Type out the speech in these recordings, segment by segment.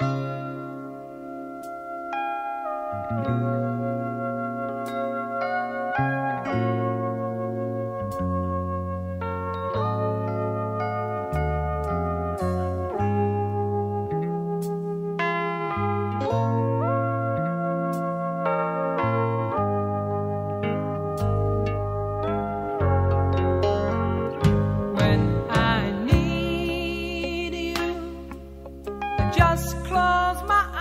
thank you. close my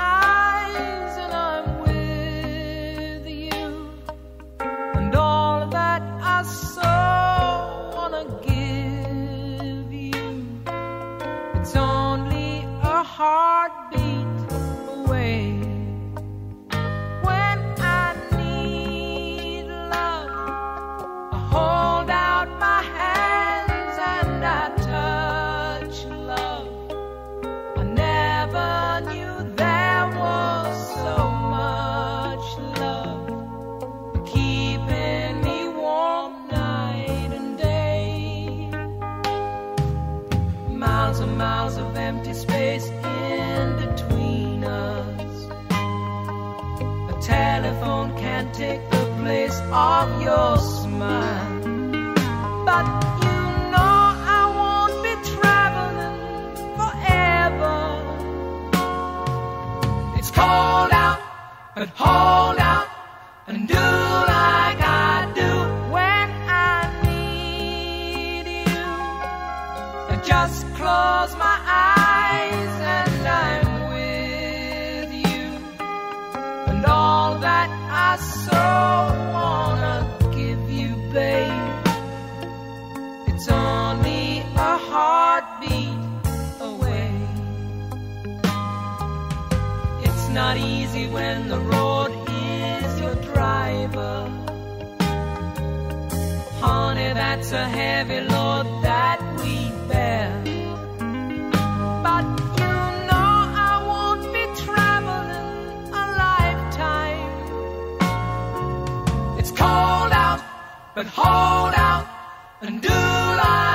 miles and miles of empty space in between us. A telephone can't take the place of your smile. But you know I won't be traveling forever. It's cold out, but hold out. just close my eyes and I'm with you. And all that I so wanna give you, babe, it's only a heartbeat away. It's not easy when the road is your driver. Honey, that's a heavy load that but hold out and do like